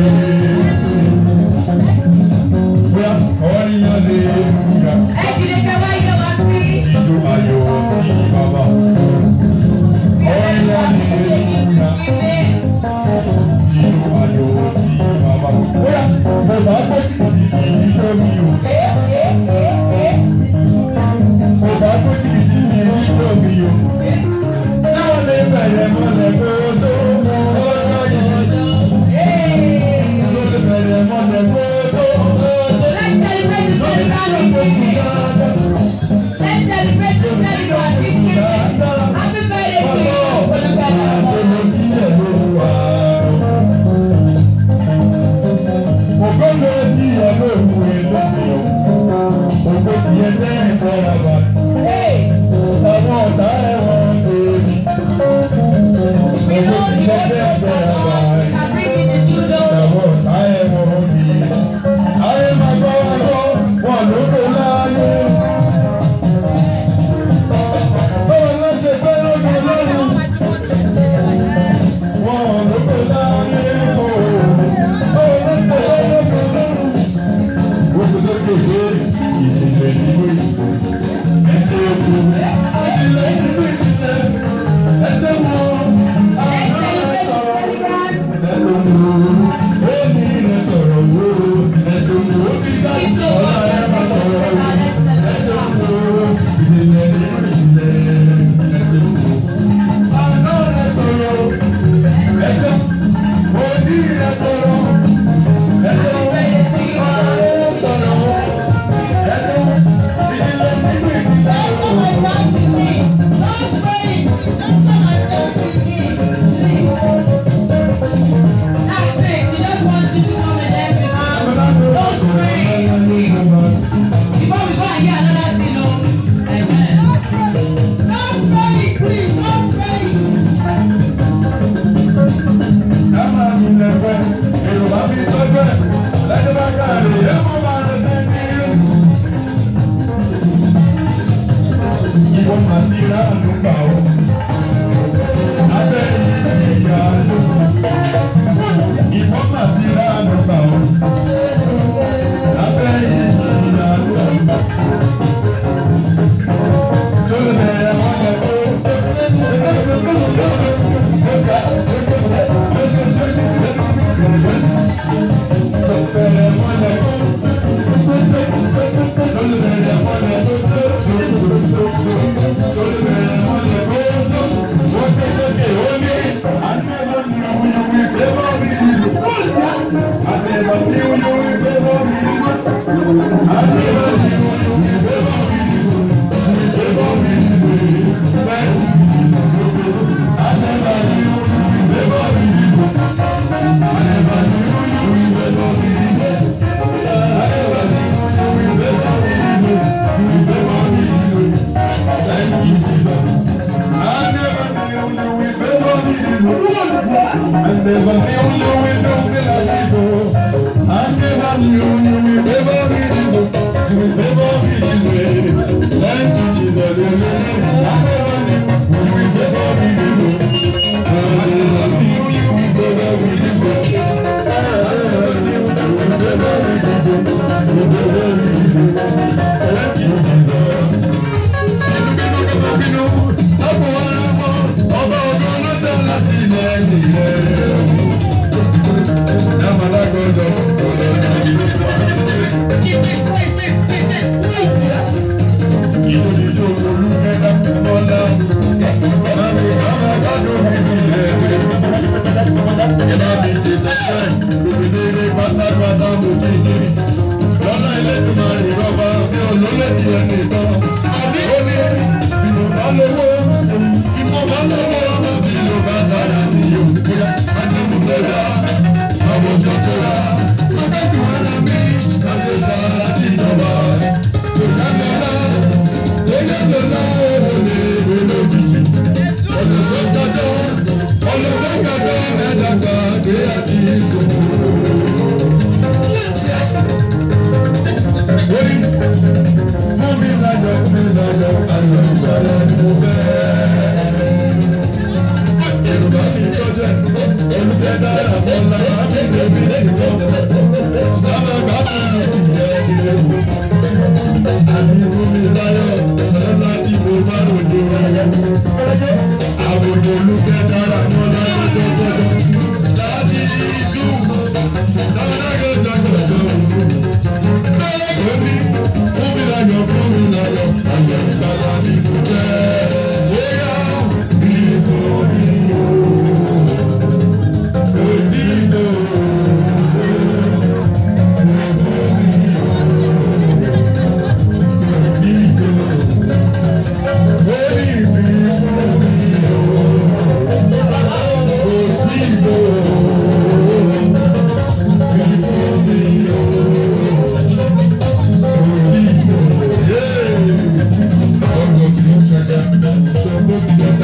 you. Esse é o I Never feel you. Dengan.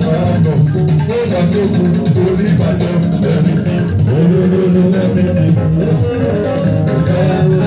àbọ̀ tó lọ sókun torí ìbàjẹ́ lẹ́mí sí olólùlù lẹ́mí sí olólùlù lẹ́mí sí.